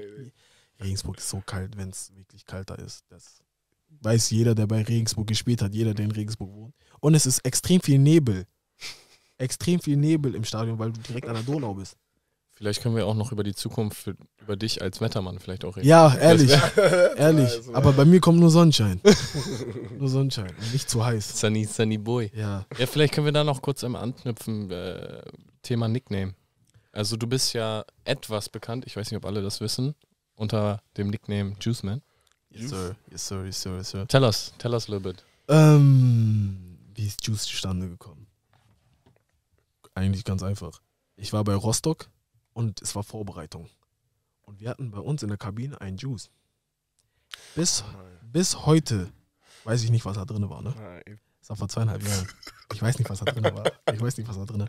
Regensburg ist so kalt, wenn es wirklich kalter ist. Das weiß jeder, der bei Regensburg gespielt hat, jeder, der in Regensburg wohnt. Und es ist extrem viel Nebel. Extrem viel Nebel im Stadion, weil du direkt an der Donau bist. Vielleicht können wir auch noch über die Zukunft, für, über dich als Wettermann vielleicht auch reden. Ja, ehrlich, ehrlich. man. Aber bei mir kommt nur Sonnenschein. nur Sonnenschein. Nicht zu heiß. Sunny, Sunny Boy. Ja. Ja, vielleicht können wir da noch kurz einmal anknüpfen. Äh, Thema Nickname. Also du bist ja etwas bekannt, ich weiß nicht, ob alle das wissen, unter dem Nickname Juiceman. Yes, sir. Yes, sir. Yes, sir. Yes, sir. Tell us, tell us a little bit. Ähm, wie ist Juice zustande gekommen? Eigentlich ganz einfach. Ich war bei Rostock und es war Vorbereitung. Und wir hatten bei uns in der Kabine einen Juice. Bis, bis heute weiß ich nicht, was da drin war. Ne? Nein. Das war vor zweieinhalb Jahren. Ich weiß nicht, was da drin war. Ich weiß nicht, was da drin war.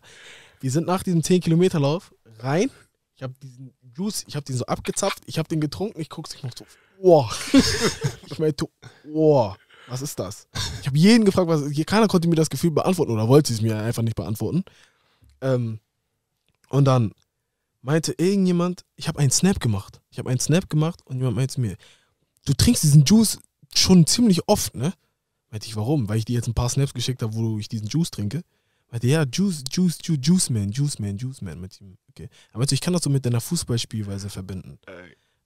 Wir sind nach diesem 10-Kilometer-Lauf rein. Ich habe diesen Juice, ich habe den so abgezapft, ich habe den getrunken, ich guck's, ich mach so, wow. Ich meinte, wow, was ist das? Ich habe jeden gefragt, was keiner konnte mir das Gefühl beantworten oder wollte es mir einfach nicht beantworten. Ähm, und dann meinte irgendjemand, ich habe einen Snap gemacht. Ich habe einen Snap gemacht und jemand meinte zu mir, du trinkst diesen Juice schon ziemlich oft, ne? Meinte ich, warum? Weil ich dir jetzt ein paar Snaps geschickt habe, wo ich diesen Juice trinke. Meinte, ja, Juice, Juice, Juice, Juice Man, Juice Man, Juice Man. Meinte ich, okay. Er meinte, ich kann das so mit deiner Fußballspielweise verbinden.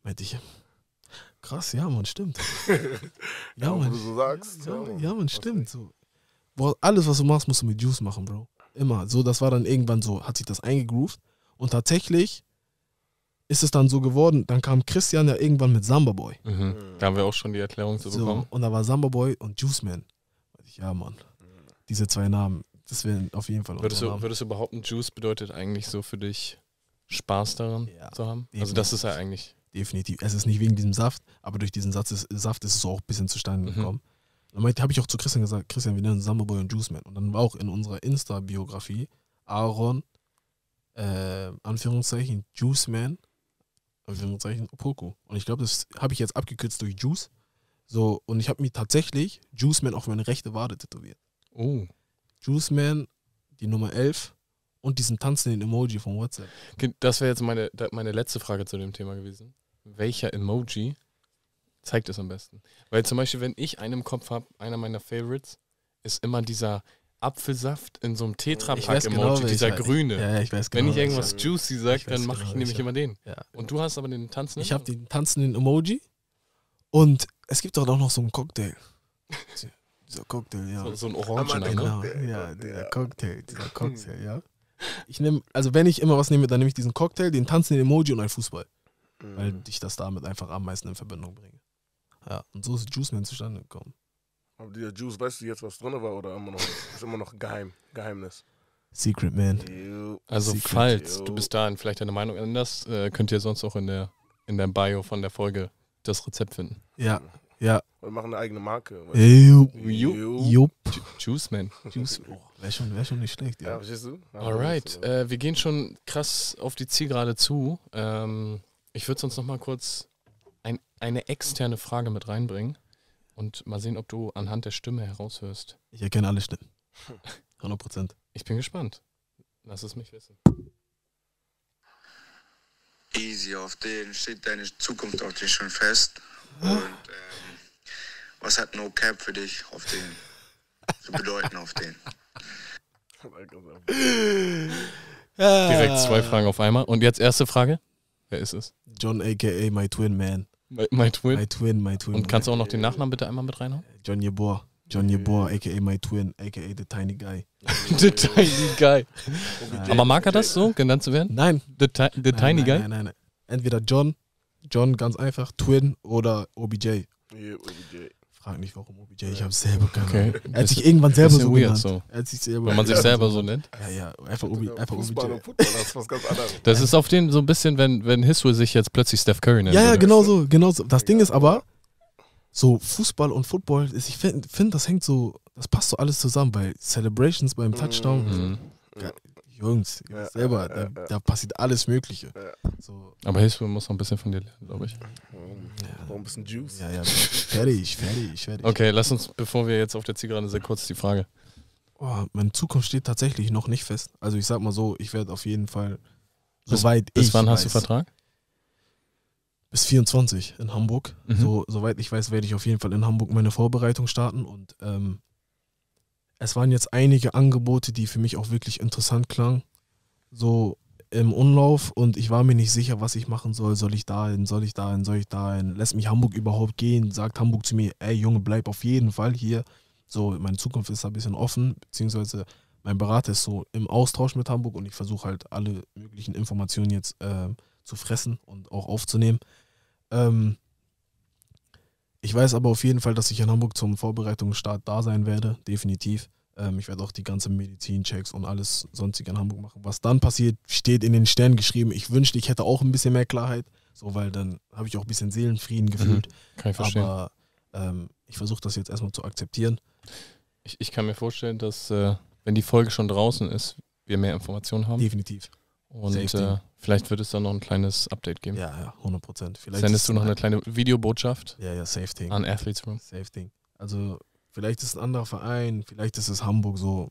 Meinte ich, krass, ja, man, stimmt. Ja, wo Mann. du sagst. Ja, Mann. ja, man, stimmt. So. Boah, alles, was du machst, musst du mit Juice machen, Bro. Immer. So, das war dann irgendwann so, hat sich das eingegroovt. Und tatsächlich ist es dann so geworden, dann kam Christian ja irgendwann mit Samba Boy. Mhm. Da haben wir auch schon die Erklärung zu So, bekommen. und da war Samba Boy und Juice Man. Ja, Mann. Diese zwei Namen, das wären auf jeden Fall Würdest unsere du, Namen. würdest du behaupten, Juice bedeutet eigentlich so für dich Spaß daran Ja, zu haben? Also definitiv. das ist ja eigentlich. Definitiv. Es ist nicht wegen diesem Saft, aber durch diesen Satz ist, Saft ist es auch ein bisschen zustande Mhm. gekommen. Dann habe ich auch zu Christian gesagt, Christian, wir nennen uns Samba Boy und Juice Man. Und dann war auch in unserer Insta-Biografie Aaron, äh, Anführungszeichen, Juice Man, Anführungszeichen, Opoku. Und ich glaube, das habe ich jetzt abgekürzt durch Juice. So, und ich habe mir tatsächlich Juice Man auf meine rechte Wade tätowiert. Oh. Juice Man, die Nummer 11 und diesen tanzenden Emoji von WhatsApp. Okay, Das wäre jetzt meine, meine letzte Frage zu dem Thema gewesen. Welcher Emoji zeigt es am besten? Weil zum Beispiel, wenn ich einen im Kopf habe, einer meiner Favorites, ist immer dieser Apfelsaft in so einem Ich weiß Tetrapack-Emoji, genau, dieser welcher. grüne. Ja, ja, ich weiß Wenn genau. ich irgendwas welcher. juicy sage, Ich dann mache genau, ich nämlich welcher. immer den. Ja. Und du hast aber den Tanzen. Ich habe den tanzenden Emoji und es gibt doch auch noch so einen Cocktail. Dieser Cocktail, ja. so, so ein Aber Orangener, ne? Genau, Cocktail, ja, Cocktail, dieser ja. Cocktail, dieser Cocktail, ja. Ich nehme, also wenn ich immer was nehme, dann nehme ich diesen Cocktail, den tanzenden Emoji und einen Fußball, Mhm. weil ich das damit einfach am meisten in Verbindung bringe. Ja, und so ist Juice Man zustande gekommen. Aber dieser Juice, weißt du jetzt, was drin war oder immer noch, ist immer noch geheim, Geheimnis? Secret Man. Also Secret. falls Yo. du bis dahin vielleicht deine Meinung änderst, äh, könnt ihr sonst auch in der, in der Bio von der Folge das Rezept finden. Ja, ja. Wir machen eine eigene Marke. Jupp. Jo. Jupp. Ju- Juice Man. Juice. Oh, Wäre schon, wär schon nicht schlecht, Ja, ja. verstehst du? Ja, Alright, so. äh, wir gehen schon krass auf die Zielgerade zu. Ähm, ich würde sonst noch mal kurz ein, eine externe Frage mit reinbringen und mal sehen, ob du anhand der Stimme heraushörst. Ich erkenne alle Stimmen. 100 Prozent. Ich bin gespannt. Lass es mich wissen. Easy, auf den steht deine Zukunft auf den schon fest. Und ähm, was hat No Cap für dich auf den zu bedeuten auf den? Direkt zwei Fragen auf einmal. Und jetzt erste Frage. Wer ist es? John aka My Twin Man. My, my Twin. My Twin, My Twin. Und kannst du auch noch den Nachnamen bitte einmal mit reinhauen? John Yeboah. John Yeboah aka My Twin aka The Tiny Guy. The Tiny Guy. Aber mag er das so, genannt zu werden? Nein. The, ti the nein, Tiny nein, Guy? Nein, nein, nein. Entweder John, John ganz einfach, Twin oder OBJ. Yeah, OBJ. Frag nicht warum OBJ, ich habe selber keine Okay. Ahnung. Er hat sich irgendwann selber so weird genannt. so. Er hat sich selber Wenn man sich selber so nennt. Ja, ja, einfach, Obi, einfach Fußball OBJ. und Football, das ist was ganz anderes. Das ist auf den so ein bisschen, wenn, wenn History sich jetzt plötzlich Steph Curry nennt. Ja, ja, genau so, genau so. Das Ding ist aber, so Fußball und Football, ist, ich finde, find, das hängt so, das passt so alles zusammen, weil Celebrations beim Touchdown, Mhm. Jungs, Ja, selber, ja, da, ja, ja. da passiert alles Mögliche. Ja. So, Aber History muss noch ein bisschen von dir lernen, glaube ich. Brauch ein bisschen Juice. ja, ja, fertig, fertig, fertig. Okay, lass uns, bevor wir jetzt auf der Zielgerade sind, kurz die Frage. Oh, meine Zukunft steht tatsächlich noch nicht fest. Also ich sag mal so, ich werde auf jeden Fall, Bis- soweit Bis ich wann weiß, hast du Vertrag? bis 24 in Hamburg. Mhm. So, soweit ich weiß, werde ich auf jeden Fall in Hamburg meine Vorbereitung starten. Und ähm, es waren jetzt einige Angebote, die für mich auch wirklich interessant klangen. So im Umlauf und ich war mir nicht sicher, was ich machen soll. Soll ich dahin, soll ich dahin, soll ich dahin? Lässt mich Hamburg überhaupt gehen? Sagt Hamburg zu mir, ey Junge, bleib auf jeden Fall hier. So, meine Zukunft ist da ein bisschen offen, beziehungsweise mein Berater ist so im Austausch mit Hamburg und ich versuche halt alle möglichen Informationen jetzt ähm, zu fressen und auch aufzunehmen. Ähm, ich weiß aber auf jeden Fall, dass ich in Hamburg zum Vorbereitungsstart da sein werde, definitiv. Ähm, ich werde auch die ganzen Medizinchecks und alles sonstige in Hamburg machen. Was dann passiert, steht in den Sternen geschrieben. Ich wünschte, ich hätte auch ein bisschen mehr Klarheit, so weil dann habe ich auch ein bisschen Seelenfrieden gefühlt. Kann ich verstehen. aber ähm, ich versuche das jetzt erstmal zu akzeptieren. Ich, ich kann mir vorstellen, dass, äh, wenn die Folge schon draußen ist, wir mehr Informationen haben. Definitiv. Und äh, vielleicht wird es dann noch ein kleines Update geben. Ja, ja, 100 Prozent. Sendest du noch eine kleine Videobotschaft Ja, ja, safe Thing. an Athletes Room? Safe Ding. Also, vielleicht ist es ein anderer Verein, vielleicht ist es Hamburg so.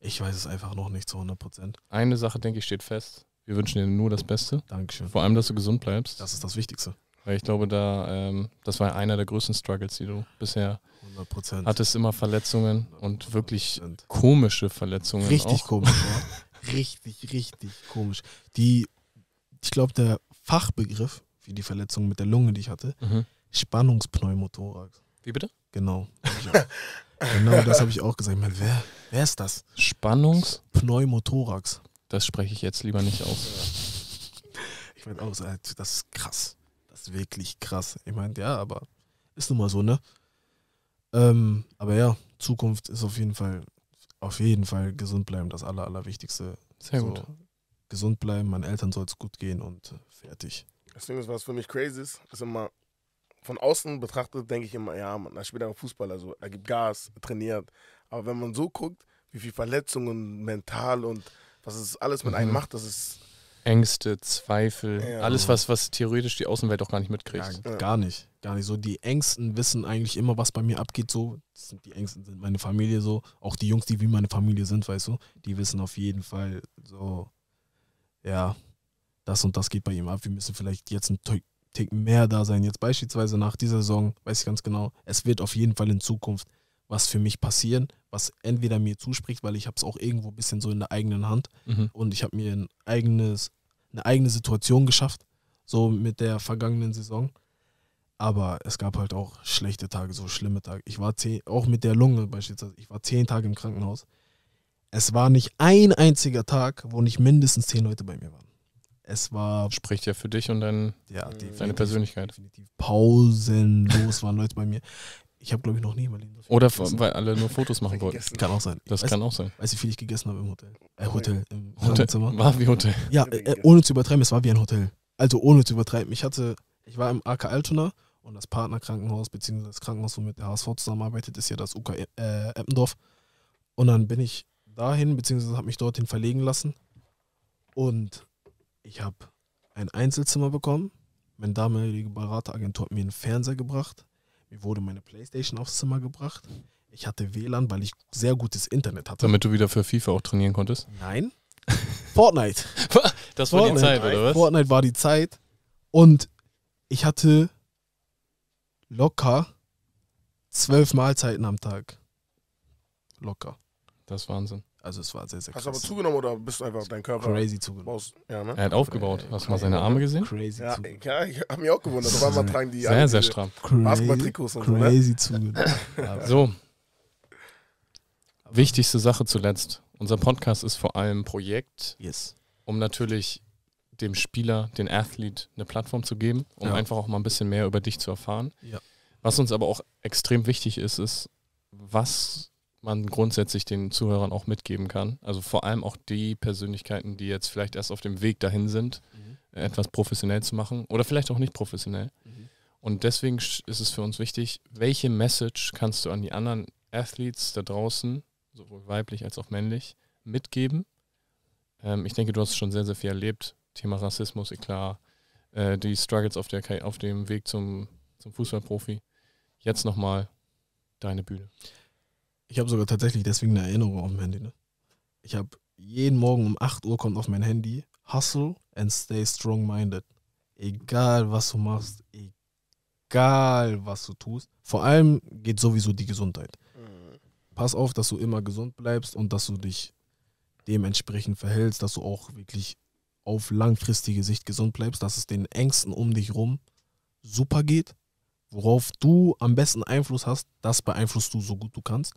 Ich weiß es einfach noch nicht zu 100 Prozent. Eine Sache, denke ich, steht fest. Wir wünschen dir nur das Beste. Dankeschön. Vor allem, dass du gesund bleibst. Das ist das Wichtigste. Weil ich glaube, da, ähm, das war einer der größten Struggles, die du bisher 100 Prozent. hattest. Immer Verletzungen und wirklich komische Verletzungen. Richtig auch. komisch, ja. Richtig, richtig komisch. Die, ich glaube, der Fachbegriff für die Verletzung mit der Lunge, die ich hatte, Mhm. Spannungspneumothorax. Wie bitte? Genau. Genau das habe ich auch gesagt. Ich meine, wer, wer ist das? Spannungs? Pneumothorax. Das spreche ich jetzt lieber nicht aus. Ich meine auch, so, äh, das ist krass. Das ist wirklich krass. Ich meine, ja, aber ist nun mal so, ne? Ähm, aber ja, Zukunft ist auf jeden Fall, auf jeden Fall gesund bleiben, das Aller, Allerwichtigste. Sehr So, gut. Gesund bleiben, meinen Eltern soll es gut gehen und äh, fertig. Deswegen ist was für mich crazy ist, ist immer von außen betrachtet, denke ich immer, ja, man, er spielt einfach Fußball, also er gibt Gas, er trainiert. Aber wenn man so guckt, wie viel Verletzungen mental und was es alles mit einem Mhm. macht, das ist Ängste, Zweifel, Ja. alles, was, was theoretisch die Außenwelt auch gar nicht mitkriegt. Ja. Gar nicht, gar nicht. So die Ängsten wissen eigentlich immer, was bei mir abgeht. So, die Ängsten sind meine Familie so. Auch die Jungs, die wie meine Familie sind, weißt du, die wissen auf jeden Fall so, ja, das und das geht bei ihm ab. Wir müssen vielleicht jetzt ein Tick- Tick mehr da sein. Jetzt beispielsweise nach dieser Saison, weiß ich ganz genau, es wird auf jeden Fall in Zukunft was für mich passieren, was entweder mir zuspricht, weil ich habe es auch irgendwo ein bisschen so in der eigenen Hand Mhm. und ich habe mir ein eigenes, eine eigene Situation geschafft, so mit der vergangenen Saison. Aber es gab halt auch schlechte Tage, so schlimme Tage. Ich war zehn, auch mit der Lunge beispielsweise, ich war zehn Tage im Krankenhaus. Es war nicht ein einziger Tag, wo nicht mindestens zehn Leute bei mir waren. Es war, Spricht ja für dich und dein, ja, Deine Persönlichkeit. definitiv pausenlos waren Leute bei mir. Ich habe, glaube ich, noch nie in meinem Leben Oder gegessen. weil alle nur Fotos machen wollten. Kann auch sein. Das weißt, kann auch sein. Weißt du, wie viel ich gegessen habe im Hotel? Äh, Hotel, im Hotel, Krankenzimmer. war wie Hotel. Ja, äh, ohne zu übertreiben, es war wie ein Hotel. Also ohne zu übertreiben. Ich hatte Ich war im AK Altona und das Partnerkrankenhaus, beziehungsweise das Krankenhaus, womit der HSV zusammenarbeitet, ist ja das UK äh, Eppendorf. Und dann bin ich dahin, beziehungsweise habe mich dorthin verlegen lassen. Und ich habe ein Einzelzimmer bekommen. Meine damalige Berateragentur hat mir einen Fernseher gebracht. Mir wurde meine Playstation aufs Zimmer gebracht. Ich hatte WLAN, weil ich sehr gutes Internet hatte. Damit du wieder für FIFA auch trainieren konntest. Nein. Fortnite. Das war die Fortnite. Zeit, oder was? Fortnite war die Zeit. Und ich hatte locker zwölf Mahlzeiten am Tag. Locker. Das ist Wahnsinn. Also es war sehr, sehr Hast du aber krass. zugenommen oder bist du einfach dein Körper Crazy zugenommen. Ja, ne? Er hat aufgebaut. Hast du mal seine Arme gesehen? Crazy Ja, zugenommen. ja ich habe mich auch gewundert. Auf einmal tragen die Sehr, alle sehr stramm. Basketball-Trikots und so, ne? Crazy zugenommen. So, wichtigste Sache zuletzt. Unser Podcast ist vor allem ein Projekt, Yes. um natürlich dem Spieler, den Athlet, eine Plattform zu geben, um Ja. einfach auch mal ein bisschen mehr über dich zu erfahren. Ja. Was uns aber auch extrem wichtig ist, ist, was man grundsätzlich den Zuhörern auch mitgeben kann. Also vor allem auch die Persönlichkeiten, die jetzt vielleicht erst auf dem Weg dahin sind, etwas professionell zu machen oder vielleicht auch nicht professionell. Mhm. Und deswegen ist es für uns wichtig, welche Message kannst du an die anderen Athletes da draußen, sowohl weiblich als auch männlich, mitgeben? Ähm, ich denke, du hast schon sehr, sehr viel erlebt. Thema Rassismus, klar, äh, die Struggles auf, der, auf dem Weg zum, zum Fußballprofi. Jetzt nochmal deine Bühne. Ich habe sogar tatsächlich deswegen eine Erinnerung auf dem Handy. Ne? Ich habe jeden Morgen um 8 Uhr kommt auf mein Handy Hustle and stay strong-minded. Egal was du machst, egal was du tust. Vor allem geht sowieso die Gesundheit. Mhm. Pass auf, dass du immer gesund bleibst und dass du dich dementsprechend verhältst, dass du auch wirklich auf langfristige Sicht gesund bleibst, dass es den Ängsten um dich rum super geht. Worauf du am besten Einfluss hast, das beeinflusst du so gut du kannst.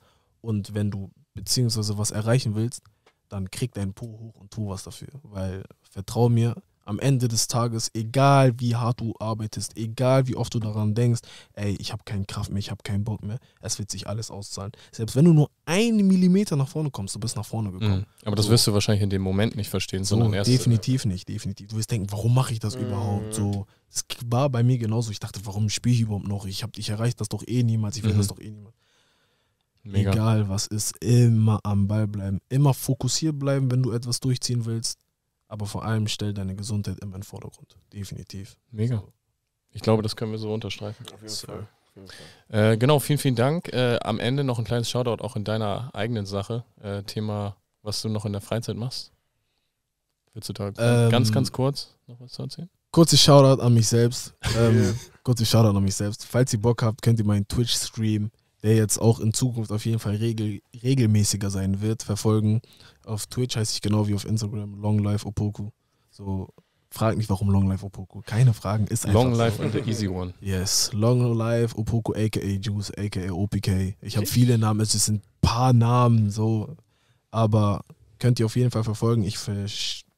Und wenn du beziehungsweise was erreichen willst, dann krieg deinen Po hoch und tu was dafür. Weil, vertrau mir, am Ende des Tages, egal wie hart du arbeitest, egal wie oft du daran denkst, ey, ich habe keine Kraft mehr, ich habe keinen Bock mehr, es wird sich alles auszahlen. Selbst wenn du nur einen Millimeter nach vorne kommst, du bist nach vorne gekommen. Mhm. Aber das So. wirst du wahrscheinlich in dem Moment nicht verstehen, So, sondern erst. definitiv nicht, definitiv. Du wirst denken, warum mache ich das Mhm. überhaupt? So, es war bei mir genauso. Ich dachte, warum spiele ich überhaupt noch? Ich, hab, ich erreiche das doch eh niemals, ich will Mhm. das doch eh niemals. Mega. Egal was ist, immer am Ball bleiben, immer fokussiert bleiben, wenn du etwas durchziehen willst. Aber vor allem stell deine Gesundheit immer in den Vordergrund. Definitiv. Mega. Ich glaube, das können wir so unterstreichen. Auf jeden So. Fall. Äh, genau, vielen, vielen Dank. Äh, am Ende noch ein kleines Shoutout auch in deiner eigenen Sache. Äh, Thema, was du noch in der Freizeit machst. Willst du da Ähm, ganz, ganz kurz noch was zu erzählen? Kurzes Shoutout an mich selbst. Ähm, kurzes Shoutout an mich selbst. Falls ihr Bock habt, könnt ihr meinen Twitch-Stream, der jetzt auch in Zukunft auf jeden Fall regel, regelmäßiger sein wird, verfolgen. Auf Twitch heiße ich genau wie auf Instagram Long Life Opoku. So, frag nicht, warum Long Life Opoku. Keine Fragen, ist einfach Long so. Life and the Easy One. Yes, Long Life Opoku, aka Juice, aka OPK. Ich habe viele Namen, es sind ein paar Namen, so. Aber könnt ihr auf jeden Fall verfolgen. Ich,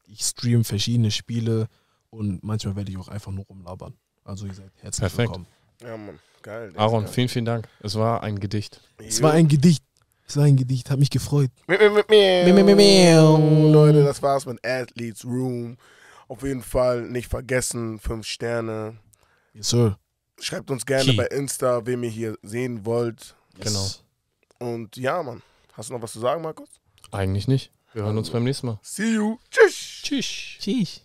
ich stream verschiedene Spiele und manchmal werde ich auch einfach nur rumlabern. Also ihr seid herzlich Perfekt. willkommen. Ja, Mann. Geil. Aaron, Digga. vielen, vielen Dank. Es war ein Gedicht. Es war ein Gedicht. Es war ein Gedicht, hat mich gefreut. Leute, das war's mit Athletes Room. Auf jeden Fall nicht vergessen, fünf Sterne. Yes, sir. Schreibt uns gerne Key. bei Insta, wen ihr hier sehen wollt. Yes. Genau. Und ja, Mann. Hast du noch was zu sagen, Markus? Eigentlich nicht. Wir hören uns beim nächsten Mal. See you. Tschüss. Tschüss. Tschüss.